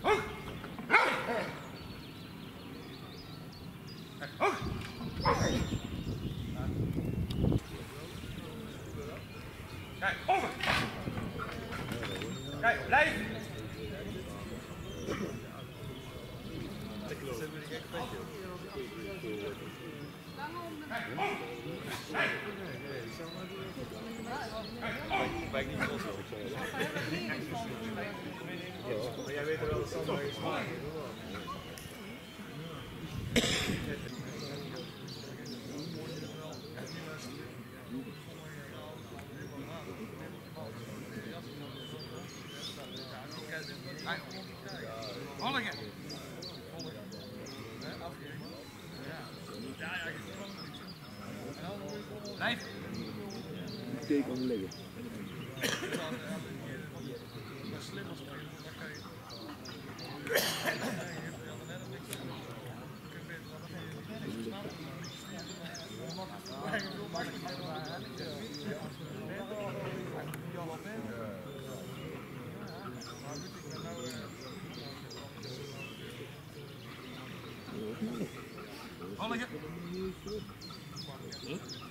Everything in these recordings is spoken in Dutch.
Kijk, over. Kijk, blijf. Kijk, over. Kijk. Wijk Maar jij weet er wel dat Sander is. Volgen. Blijf. Teken liggen. Volgen. Hm?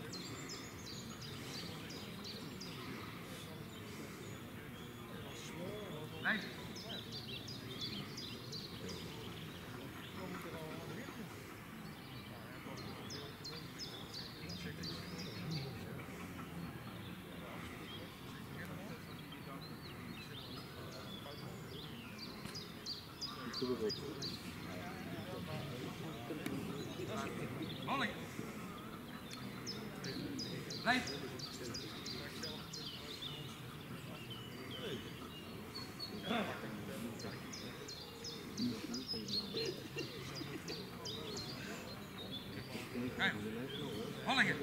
Volgen. Blijf. Kijk. Volgen.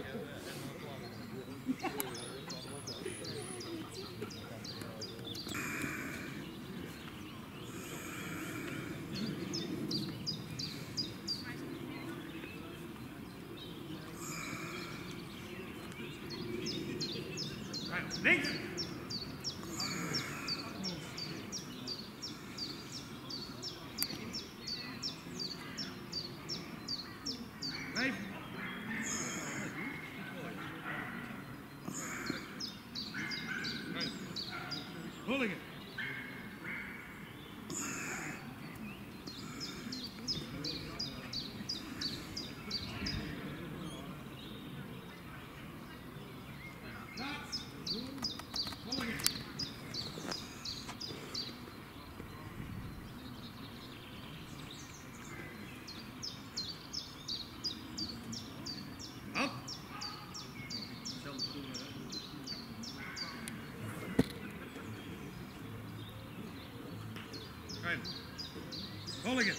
Kijk, links. Blijf. Mulligan.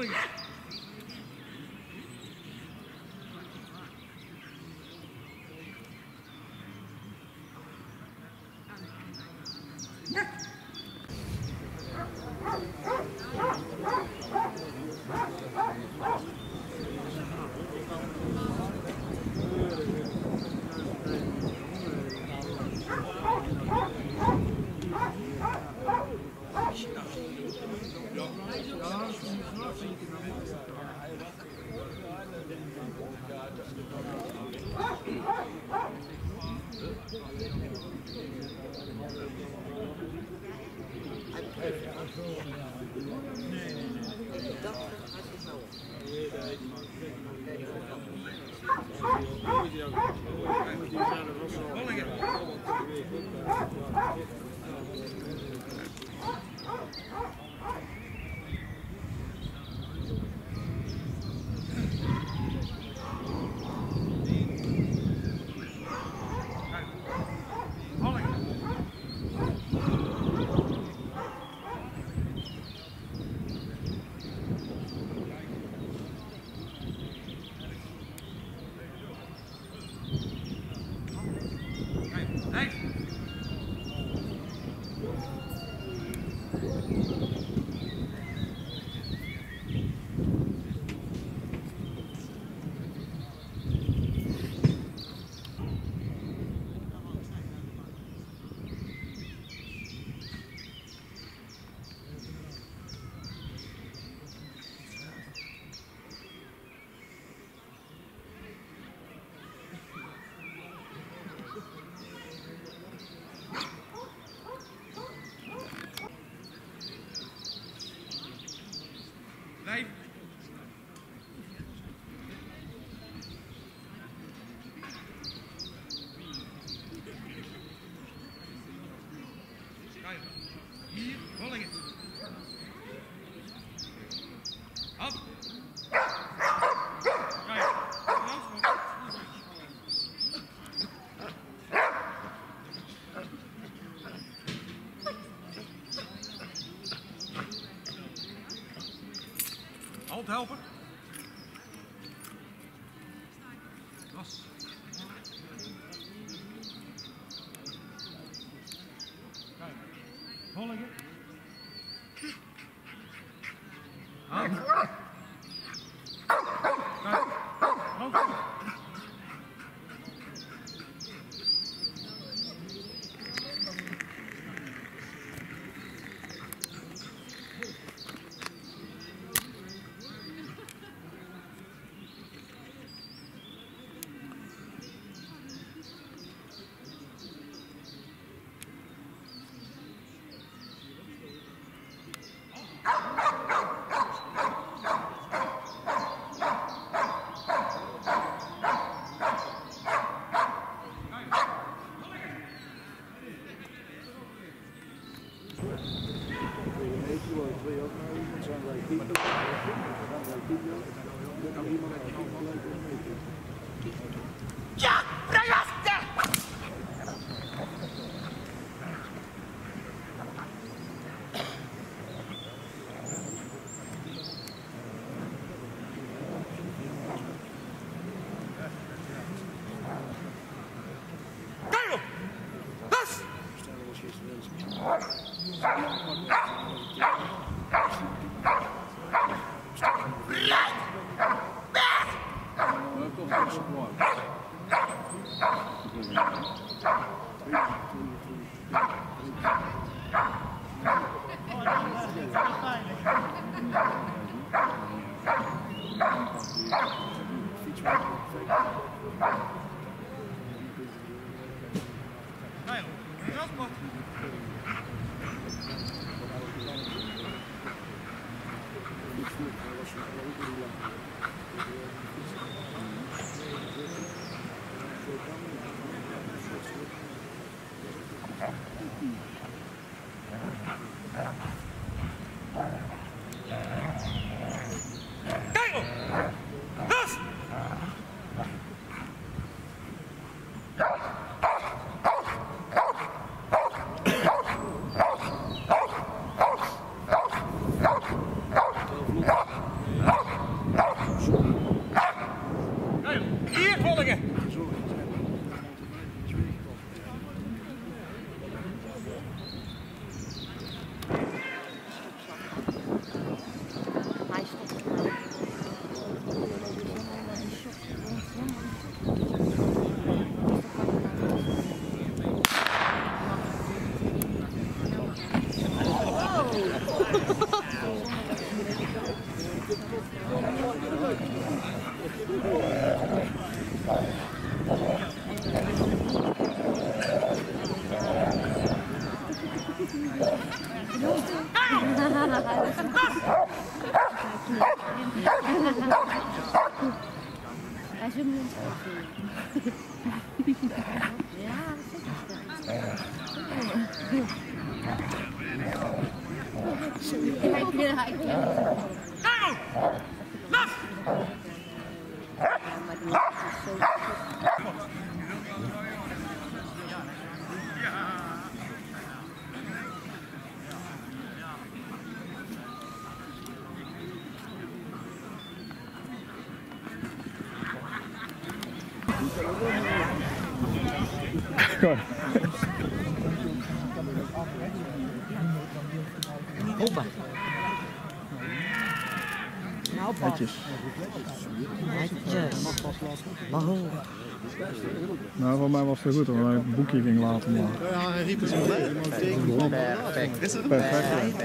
rolling. Ja. Oh, pulling it. Ah! Ah! Ah! Блядь! Da schwimmen wir uns Ja, das ist das. Netjes. Netjes. Maar hoe? Nou, voor mij was het goed, omdat ik het boekje ging laten maken. Ja, hij riep het zo bij. Perfect. Is het Perfect.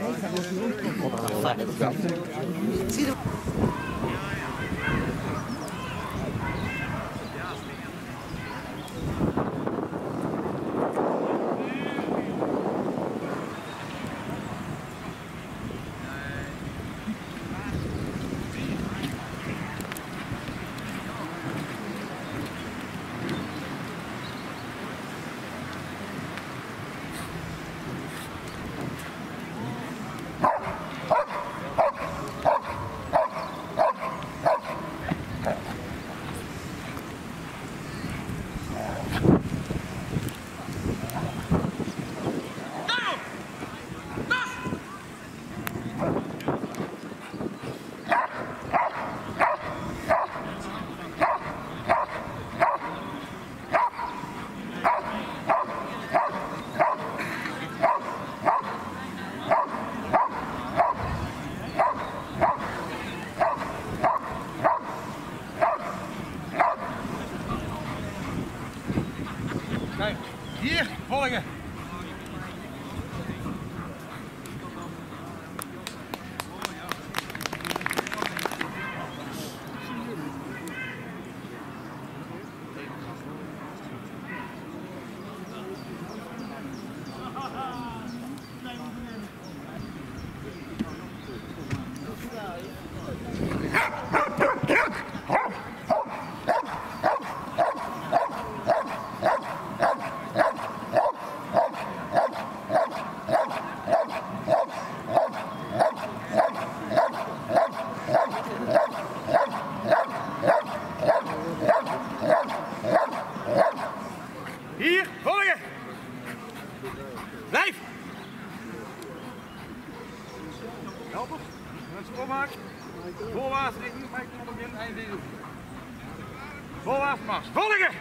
Voorwaarts mars. Volgen.